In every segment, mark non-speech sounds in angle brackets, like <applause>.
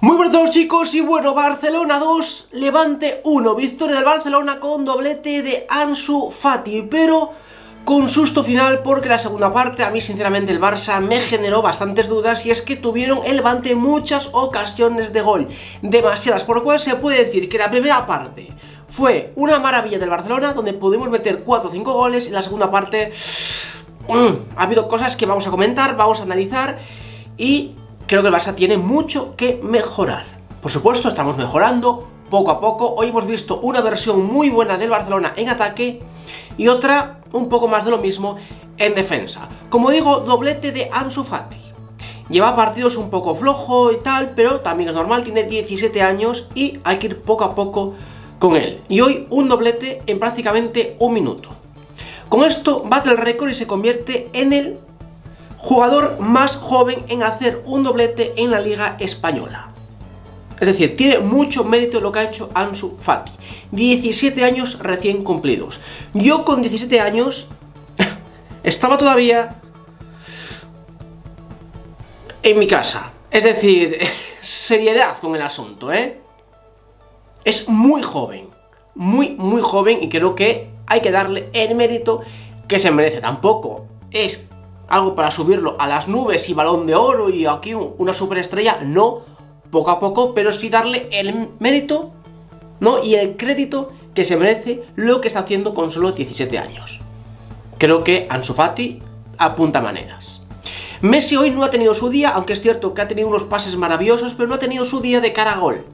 Muy buenos chicos y bueno, Barcelona 2, Levante 1, victoria del Barcelona con doblete de Ansu Fati, pero con susto final porque la segunda parte a mí sinceramente el Barça me generó bastantes dudas y es que tuvieron el Levante muchas ocasiones de gol, demasiadas, por lo cual se puede decir que la primera parte fue una maravilla del Barcelona donde pudimos meter 4 o 5 goles. Y la segunda parte mm, ha habido cosas que vamos a comentar, vamos a analizar y creo que el Barça tiene mucho que mejorar. Por supuesto, estamos mejorando poco a poco. Hoy hemos visto una versión muy buena del Barcelona en ataque y otra un poco más de lo mismo en defensa. Como digo, doblete de Ansu Fati. Lleva partidos un poco flojo y tal, pero también es normal, tiene 17 años y hay que ir poco a poco con él. Y hoy un doblete en prácticamente un minuto. Con esto bate el récord y se convierte en el jugador más joven en hacer un doblete en la Liga Española. Es decir, tiene mucho mérito lo que ha hecho Ansu Fati. 17 años recién cumplidos. Yo con 17 años <laughs> estaba todavía en mi casa. Es decir, <laughs> seriedad con el asunto, ¿eh? Es muy joven, muy, muy joven y creo que hay que darle el mérito que se merece. Tampoco es algo para subirlo a las nubes y balón de oro y aquí una superestrella, no, poco a poco, pero sí darle el mérito, ¿no? Y el crédito que se merece lo que está haciendo con solo 17 años. Creo que Ansu Fati apunta maneras. Messi hoy no ha tenido su día, aunque es cierto que ha tenido unos pases maravillosos, pero no ha tenido su día de cara a gol.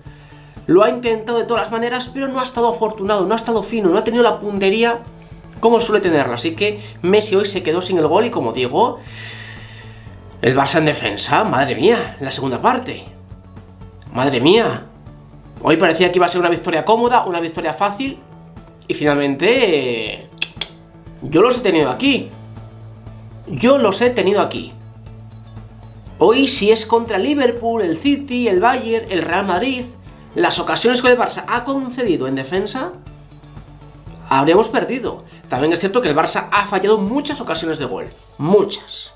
Lo ha intentado de todas las maneras, pero no ha estado afortunado, no ha estado fino, no ha tenido la puntería como suele tenerlo. Así que Messi hoy se quedó sin el gol y como digo, el Barça en defensa, madre mía, la segunda parte. Madre mía. Hoy parecía que iba a ser una victoria cómoda, una victoria fácil. Y finalmente... Yo los he tenido aquí. Yo los he tenido aquí. Hoy si es contra Liverpool, el City, el Bayern, el Real Madrid, las ocasiones que el Barça ha concedido en defensa, habríamos perdido. También es cierto que el Barça ha fallado muchas ocasiones de gol. Muchas.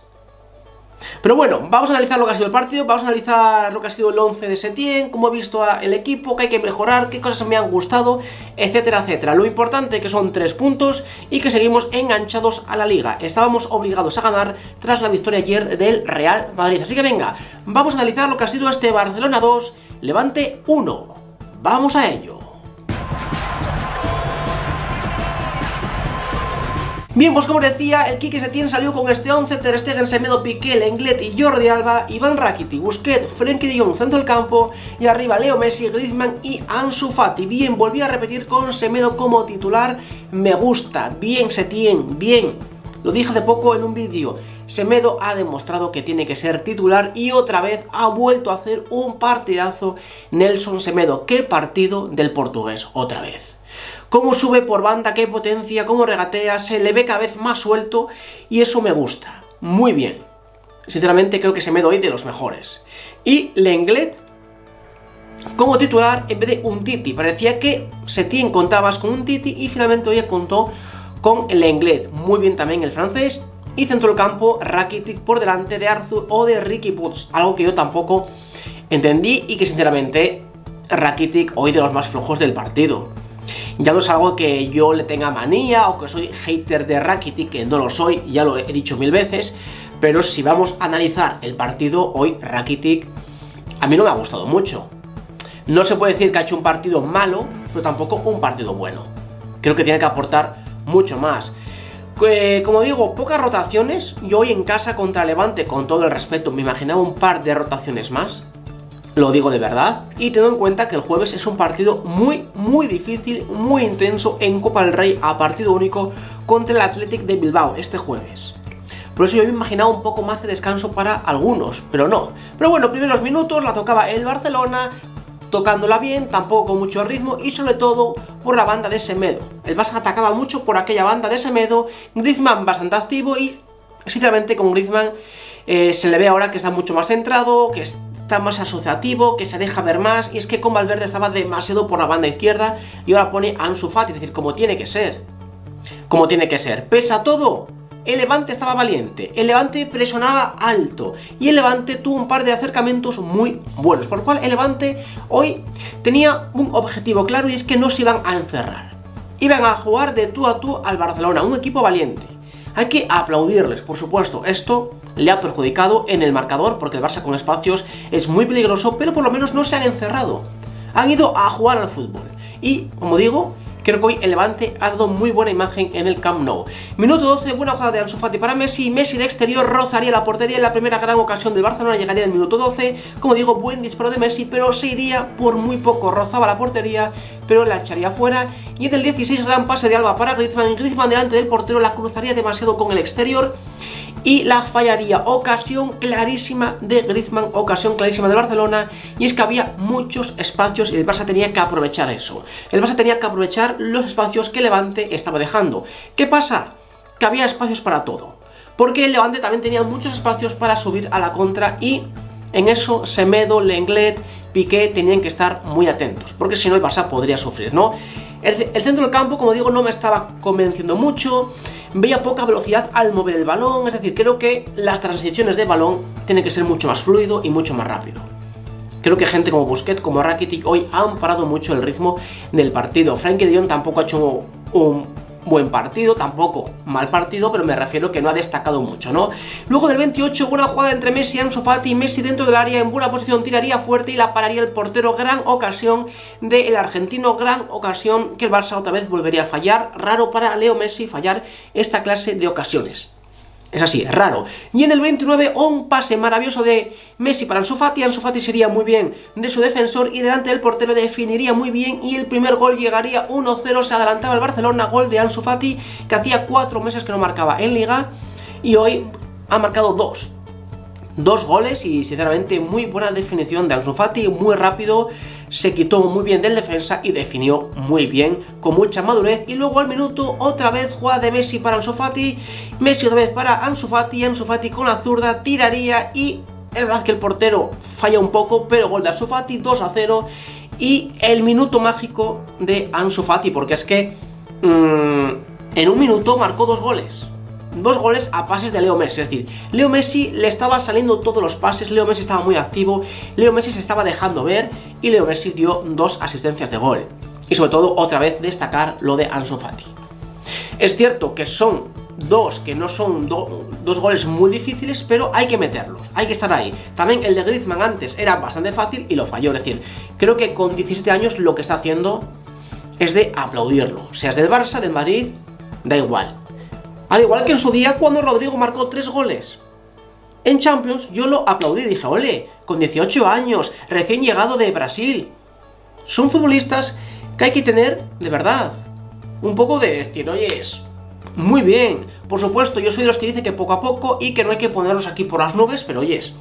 Pero bueno, vamos a analizar lo que ha sido el partido, vamos a analizar lo que ha sido el 11 de Setién, cómo he visto el equipo, qué hay que mejorar, qué cosas me han gustado, etcétera, etcétera. Lo importante que son tres puntos y que seguimos enganchados a la liga. Estábamos obligados a ganar tras la victoria ayer del Real Madrid. Así que venga, vamos a analizar lo que ha sido este Barcelona 2, Levante 1. Vamos a ello. Bien, pues como decía, el Quique Setién salió con este 11, Ter Stegen, Semedo, Piqué, Lenglet y Jordi Alba, Iván Rakiti, Busquets, Frenkie de centro del campo, y arriba Leo Messi, Griezmann y Ansu Fati. Bien, volví a repetir con Semedo como titular, me gusta, bien Setién, bien. Lo dije hace poco en un vídeo, Semedo ha demostrado que tiene que ser titular y otra vez ha vuelto a hacer un partidazo Nelson Semedo. ¿Qué partido del portugués? Otra vez cómo sube por banda, qué potencia, cómo regatea, se le ve cada vez más suelto y eso me gusta. Muy bien. Sinceramente creo que se me doy de los mejores. Y Lenglet como titular en vez de un Titi. Parecía que Setien contabas con un Titi y finalmente hoy contó con Lenglet. Muy bien también el francés. Y centro del campo Rakitic por delante de Arthur o de Ricky Puts. Algo que yo tampoco entendí y que sinceramente Rakitic hoy de los más flojos del partido. Ya no es algo que yo le tenga manía o que soy hater de Rakitic, que no lo soy, ya lo he dicho mil veces, pero si vamos a analizar el partido, hoy Rakitic a mí no me ha gustado mucho. No se puede decir que ha hecho un partido malo, pero tampoco un partido bueno. Creo que tiene que aportar mucho más. Como digo, pocas rotaciones. Yo hoy en casa contra Levante, con todo el respeto, me imaginaba un par de rotaciones más lo digo de verdad, y teniendo en cuenta que el jueves es un partido muy, muy difícil, muy intenso en Copa del Rey a partido único contra el Athletic de Bilbao este jueves. Por eso yo me imaginaba un poco más de descanso para algunos, pero no. Pero bueno, primeros minutos la tocaba el Barcelona, tocándola bien, tampoco con mucho ritmo y sobre todo por la banda de Semedo. El Barça atacaba mucho por aquella banda de Semedo, Griezmann bastante activo y sinceramente con Griezmann eh, se le ve ahora que está mucho más centrado, que está más asociativo, que se deja ver más, y es que con Valverde estaba demasiado por la banda izquierda y ahora pone Ansu Fati, es decir, como tiene que ser. Como tiene que ser. Pesa todo, el Levante estaba valiente, el Levante presionaba alto y el Levante tuvo un par de acercamientos muy buenos, por lo cual el Levante hoy tenía un objetivo claro y es que no se iban a encerrar. Iban a jugar de tú a tú al Barcelona, un equipo valiente. Hay que aplaudirles, por supuesto, esto le ha perjudicado en el marcador porque el Barça con espacios es muy peligroso, pero por lo menos no se han encerrado. Han ido a jugar al fútbol. Y, como digo, Creo que hoy el Levante ha dado muy buena imagen en el Camp Nou. Minuto 12, buena jugada de Ansu Fati para Messi. Messi de exterior rozaría la portería en la primera gran ocasión del Barcelona. Llegaría en el minuto 12. Como digo, buen disparo de Messi, pero se iría por muy poco. Rozaba la portería, pero la echaría fuera. Y en el 16, gran pase de Alba para Griezmann. Griezmann delante del portero la cruzaría demasiado con el exterior y la fallaría. Ocasión clarísima de Griezmann, ocasión clarísima de Barcelona y es que había muchos espacios y el Barça tenía que aprovechar eso. El Barça tenía que aprovechar los espacios que Levante estaba dejando. ¿Qué pasa? Que había espacios para todo. Porque el Levante también tenía muchos espacios para subir a la contra y en eso Semedo, Lenglet, Piqué tenían que estar muy atentos, porque si no el Barça podría sufrir, ¿no? El, el, centro del campo, como digo, no me estaba convenciendo mucho veía poca velocidad al mover el balón, es decir, creo que las transiciones de balón tienen que ser mucho más fluido y mucho más rápido. Creo que gente como Busquets, como Rakitic, hoy han parado mucho el ritmo del partido. Frankie de Jong tampoco ha hecho un buen partido, tampoco mal partido, pero me refiero que no ha destacado mucho, ¿no? Luego del 28, buena jugada entre Messi y Ansu Fati, Messi dentro del área en buena posición tiraría fuerte y la pararía el portero, gran ocasión del argentino, gran ocasión que el Barça otra vez volvería a fallar, raro para Leo Messi fallar esta clase de ocasiones. Es así, es raro. Y en el 29, un pase maravilloso de Messi para Ansu Fati. Sería muy bien de su defensor y delante del portero definiría muy bien y el primer gol llegaría 1-0. Se adelantaba el Barcelona, gol de Ansu Fati, que hacía cuatro meses que no marcaba en Liga y hoy ha marcado dos dos goles y sinceramente muy buena definición de Ansu Fati, muy rápido, se quitó muy bien del defensa y definió muy bien, con mucha madurez. Y luego al minuto otra vez jugada de Messi para Ansu Fati, Messi otra vez para Ansu Fati, Ansu Fati con la zurda tiraría y es verdad que el portero falla un poco, pero gol de Ansu Fati, 2 a 0 y el minuto mágico de Ansu Fati, porque es que mmm, en un minuto marcó dos goles dos goles a pases de Leo Messi. Es decir, Leo Messi le estaba saliendo todos los pases, Leo Messi estaba muy activo, Leo Messi se estaba dejando ver y Leo Messi dio dos asistencias de gol. Y sobre todo, otra vez destacar lo de Ansu Fati. Es cierto que son dos que no son dos goles muy difíciles, pero hay que meterlos, hay que estar ahí. También el de Griezmann antes era bastante fácil y lo falló. Es decir, creo que con 17 años lo que está haciendo es de aplaudirlo. Seas del Barça, del Madrid, da igual. Al igual que en su día cuando Rodrigo marcó tres goles. En Champions yo lo aplaudí, dije, ole, con 18 años, recién llegado de Brasil. Son futbolistas que hay que tener, de verdad, un poco de decir, oye, muy bien. Por supuesto, yo soy de los que dice que poco a poco y que no hay que ponerlos aquí por las nubes, pero oyes,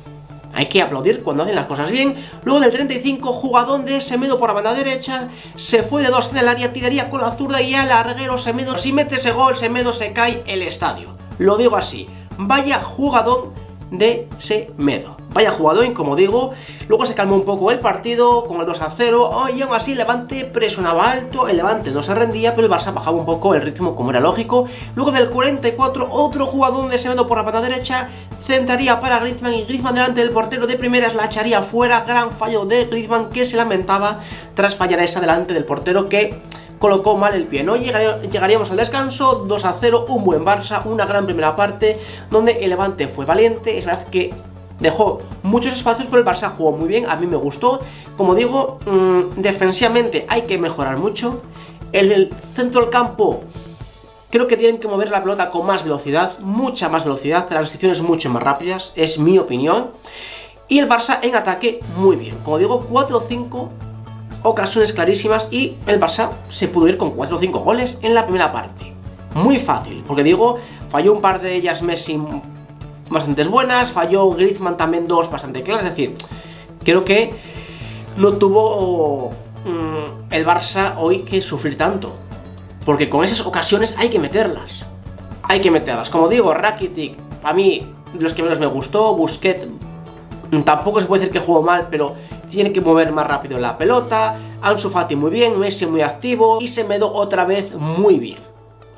hay que aplaudir cuando hacen las cosas bien. Luego del 35, jugadón de Semedo por la banda derecha. Se fue de dos en el área, tiraría con la zurda y al larguero Semedo. Si mete ese gol, Semedo se cae el estadio. Lo digo así. Vaya jugadón de Semedo. Vaya jugador, como digo, luego se calmó un poco el partido con el 2 a 0, y aún así el Levante presionaba alto, el Levante no se rendía, pero el Barça bajaba un poco el ritmo como era lógico. Luego del 44, otro jugador de Semedo por la banda derecha, centraría para Griezmann y Griezmann delante del portero de primeras la echaría fuera, gran fallo de Griezmann que se lamentaba tras fallar esa delante del portero que colocó mal el pie, ¿no? Llegaríamos al descanso, 2 a 0, un buen Barça, una gran primera parte, donde el Levante fue valiente, es verdad que dejó muchos espacios, pero el Barça jugó muy bien, a mí me gustó. Como digo, mmm, defensivamente hay que mejorar mucho. El del centro del campo, creo que tienen que mover la pelota con más velocidad, mucha más velocidad, transiciones mucho más rápidas, es mi opinión. Y el Barça en ataque muy bien, como digo, 4 o 5 ocasiones clarísimas y el Barça se pudo ir con 4 o 5 goles en la primera parte. Muy fácil, porque digo, falló un par de ellas Messi bastantes buenas, falló Griezmann también dos bastante claras, es decir, creo que no tuvo mm, el Barça hoy que sufrir tanto, porque con esas ocasiones hay que meterlas, hay que meterlas. Como digo, Rakitic, a mí, los que menos me gustó, Busquets, tampoco se puede decir que jugó mal, pero tiene que mover más rápido la pelota, Ansu Fati muy bien, Messi muy activo y Semedo otra vez muy bien.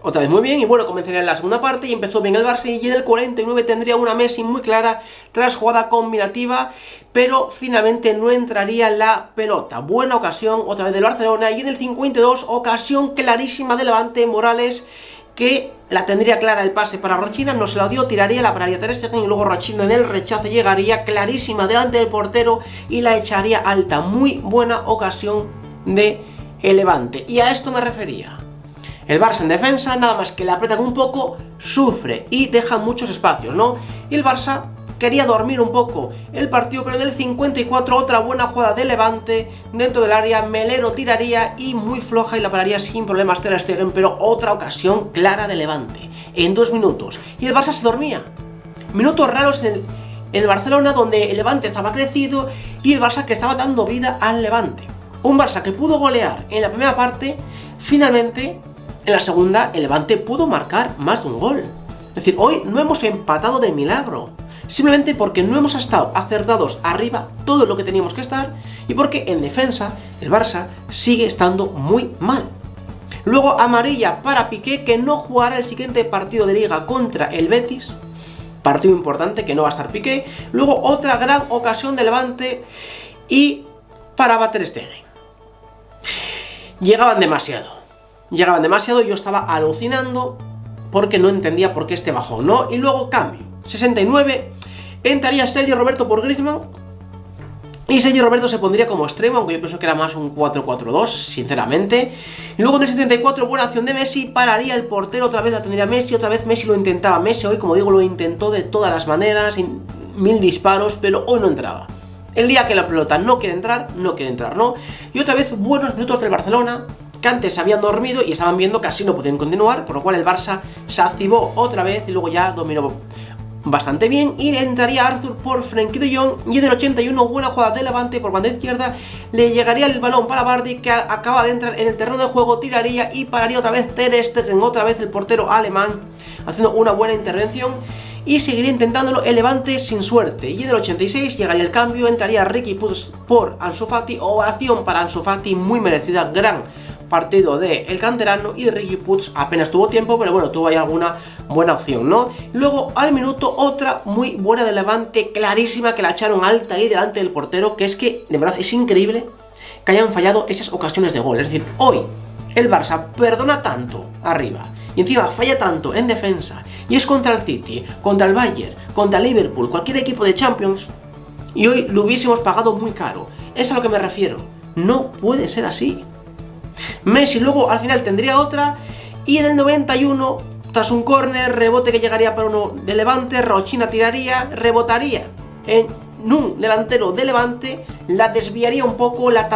otra vez muy bien, y bueno, comenzaría en la segunda parte y empezó bien el Barça y en el 49 tendría una Messi muy clara tras jugada combinativa, pero finalmente no entraría la pelota. Buena ocasión otra vez del Barcelona y en el 52 ocasión clarísima de Levante Morales que la tendría clara el pase para Rochina, no se la dio, tiraría, la pararía Ter Stegen y luego Rochina en el rechace llegaría clarísima delante del portero y la echaría alta. Muy buena ocasión de el Levante. Y a esto me refería. El Barça en defensa, nada más que la apretan un poco, sufre y deja muchos espacios, ¿no? Y el Barça quería dormir un poco el partido, pero en el 54 otra buena jugada de Levante dentro del área, Melero tiraría y muy floja y la pararía sin problemas Ter Stegen, pero otra ocasión clara de Levante en dos minutos. Y el Barça se dormía. Minutos raros en el, Barcelona donde el Levante estaba crecido y el Barça que estaba dando vida al Levante. Un Barça que pudo golear en la primera parte, finalmente en la segunda el Levante pudo marcar más de un gol. Es decir, hoy no hemos empatado de milagro. Simplemente porque no hemos estado acertados arriba todo lo que teníamos que estar y porque en defensa el Barça sigue estando muy mal. Luego amarilla para Piqué que no jugará el siguiente partido de liga contra el Betis. Partido importante que no va a estar Piqué. Luego otra gran ocasión de Levante y para bater Stegen. Llegaban demasiado. Llegaban demasiado yo estaba alucinando porque no entendía por qué este bajó, ¿no? Y luego cambio. 69, entraría Sergio Roberto por Griezmann. Y Sergio Roberto se pondría como extremo, aunque yo pienso que era más un 4-4-2, sinceramente. Y luego en el 74, buena acción de Messi, pararía el portero, otra vez la tendría Messi, otra vez Messi lo intentaba. Messi hoy, como digo, lo intentó de todas las maneras, mil disparos, pero hoy no entraba. El día que la pelota no quiere entrar, no quiere entrar, ¿no? Y otra vez buenos minutos del Barcelona, que antes habían dormido y estaban viendo que así no podían continuar, por lo cual el Barça se activó otra vez y luego ya dominó bastante bien. Y entraría Arthur por Frenkie de y en el 81 buena jugada de Levante por banda izquierda. Le llegaría el balón para Bardi que acaba de entrar en el terreno de juego. Tiraría y pararía otra vez Ter Stegen. Otra vez el portero alemán haciendo una buena intervención. Y seguiría intentándolo el Levante sin suerte. Y en el 86 llegaría el cambio. Entraría Ricky Puig por Ansu Fati. Ovación para Ansu Fati muy merecida. Gran partido de el canterano y Ricky Puig apenas tuvo tiempo, pero bueno, tuvo ahí alguna buena opción, ¿no? Luego al minuto otra muy buena de Levante, clarísima, que la echaron alta ahí delante del portero, que es que de verdad es increíble que hayan fallado esas ocasiones de gol. Es decir, hoy el Barça perdona tanto arriba y encima falla tanto en defensa y es contra el City, contra el Bayern, contra el Liverpool, cualquier equipo de Champions y hoy lo hubiésemos pagado muy caro. Es a lo que me refiero. No puede ser así. Messi luego al final tendría otra y en el 91 tras un córner, rebote que llegaría para uno de Levante, Rochina tiraría, rebotaría en un delantero de Levante, la desviaría un poco, la,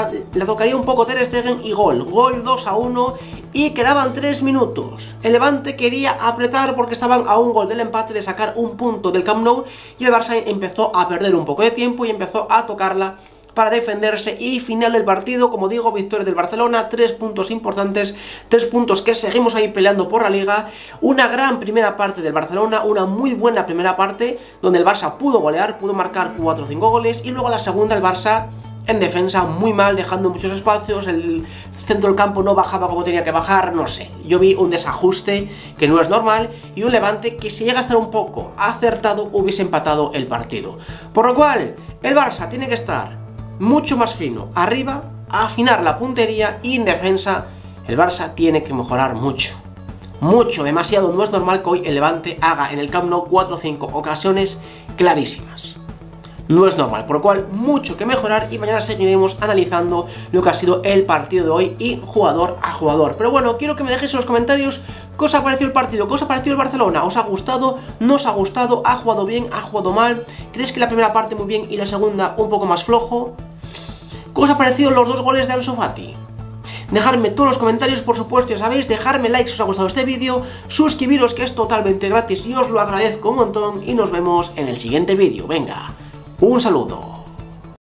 tocaría un poco Ter Stegen y gol. Gol 2 a 1 y quedaban 3 minutos. El Levante quería apretar porque estaban a un gol del empate de sacar un punto del Camp Nou y el Barça empezó a perder un poco de tiempo y empezó a tocarla para defenderse y final del partido, como digo, victoria del Barcelona, tres puntos importantes, tres puntos que seguimos ahí peleando por la Liga, una gran primera parte del Barcelona, una muy buena primera parte, donde el Barça pudo golear, pudo marcar 4 o 5 goles, y luego la segunda el Barça en defensa muy mal, dejando muchos espacios, el centro del campo no bajaba como tenía que bajar, no sé. Yo vi un desajuste que no es normal y un levante que si llega a estar un poco acertado hubiese empatado el partido. Por lo cual, el Barça tiene que estar mucho más fino arriba, afinar la puntería y en defensa el Barça tiene que mejorar mucho. Mucho, demasiado, no es normal que hoy el Levante haga en el Camp Nou 4 o 5 ocasiones clarísimas no es normal, por lo cual mucho que mejorar y mañana seguiremos analizando lo que ha sido el partido de hoy y jugador a jugador. Pero bueno, quiero que me dejéis en los comentarios qué os ha parecido el partido, qué os ha parecido el Barcelona, ¿os ha gustado? ¿No os ha gustado? ¿Ha jugado bien? ¿Ha jugado mal? ¿Creéis que la primera parte muy bien y la segunda un poco más flojo? ¿Qué os ha parecido los dos goles de Ansu Fati? Dejadme todos los comentarios, por supuesto, ya sabéis, dejarme like si os ha gustado este vídeo, suscribiros que es totalmente gratis y os lo agradezco un montón y nos vemos en el siguiente vídeo. Venga, un saludo.